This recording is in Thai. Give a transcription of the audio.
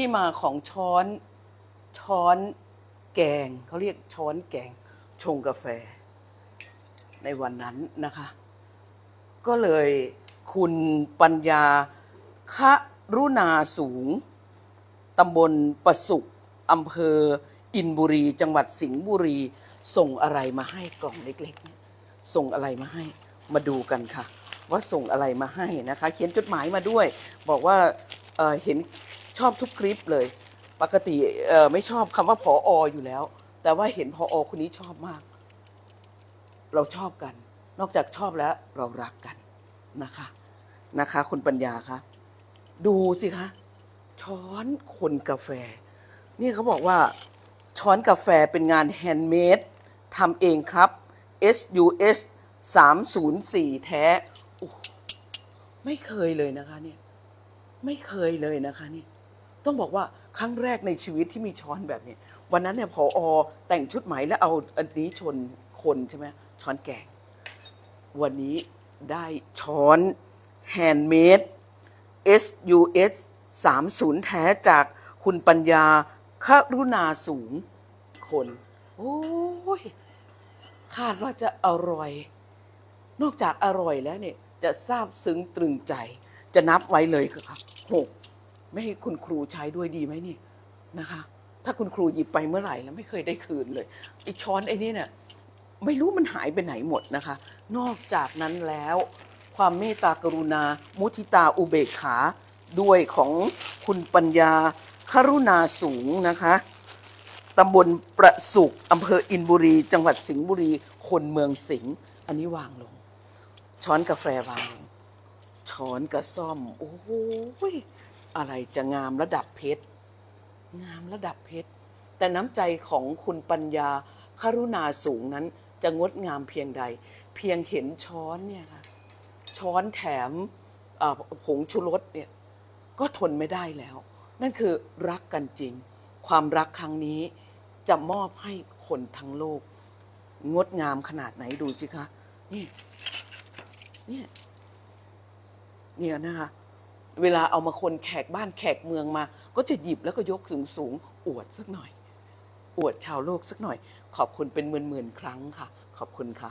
ที่มาของช้อนช้อนแกงเขาเรียกช้อนแกงชงกาแฟ ในวันนั้นนะคะ ก็เลยคุณปัญญาคะรุณาสูงตำบลประสุกอำเภออินบุรี จังหวัดสิงห์บุรี ส่งอะไรมาให้กล่องเล็กๆเนี่ยส่งอะไรมาให้มาดูกันค่ะ ว่าส่งอะไรมาให้นะคะ เขียนจดหมายมาด้วย บอกว่าเห็น ชอบทุกคลิปเลย ปกติเออไม่ชอบคำว่าผอออยู่แล้ว แต่ว่าเห็นพออคนนี้ชอบมาก เราชอบกัน นอกจากชอบแล้วเรารักกันนะคะ นะคะ คุณปัญญาคะดูสิคะ ช้อนคนกาแฟ นี่เขาบอกว่าช้อนกาแฟเป็นงาน handmade ทำเองครับ SUS 304 แท้ ไม่เคยเลยนะคะเนี่ย ไม่เคยเลยนะคะนี่ ต้องบอกว่าครั้งแรกในชีวิตที่มีช้อนแบบนี้ วันนั้นเนี่ยพออแต่งชุดไหมแล้วเอาอันนี้ชนคนใช่ไหมช้อนแกง วันนี้ได้ช้อน handmade SUS 30 แท้จากคุณปัญญาครุณาสูงคน โอ้ย คาดว่าจะอร่อย นอกจากอร่อยแล้วเนี่ย จะซาบซึ้งตรึงใจ จะนับไว้เลยค่ะหก ไม่ให้คุณครูใช้ด้วยดีไหมนี่นะคะ ถ้าคุณครูหยิบไปเมื่อไหร่แล้วไม่เคยได้คืนเลยไอช้อนไอ้นี่เนี่ยไม่รู้มันหายไปไหนหมดนะคะ นอกจากนั้นแล้ว ความเมตตากรุณา มุทิตาอุเบกขาด้วยของคุณปัญญาครุณาสูงนะคะตำบลประสุกอำเภออินบุรี จังหวัดสิงห์บุรี คนเมืองสิงห์อันนี้วางลง ช้อนกาแฟวาง ช้อนกระซ่อม โอ้โห อะไรจะงามระดับเพชรงามระดับเพชร แต่น้ำใจของคุณปัญญาคารุณาสูงนั้นจะงดงามเพียงใด เพียงเห็นช้อนเนี่ยค่ะช้อนแถมผงชูรสเนี่ยก็ทนไม่ได้แล้ว นั่นคือรักกันจริง ความรักครั้งนี้จะมอบให้คนทั้งโลก งดงามขนาดไหนดูสิคะนี่นี่เนี่ยนะคะ เวลาเอามาคนแขกบ้านแขกเมืองมา ก็จะหยิบแล้วก็ยกสูงสูงอวดสักหน่อย อวดชาวโลกสักหน่อย ขอบคุณเป็นหมื่นๆครั้งค่ะ ขอบคุณค่ะ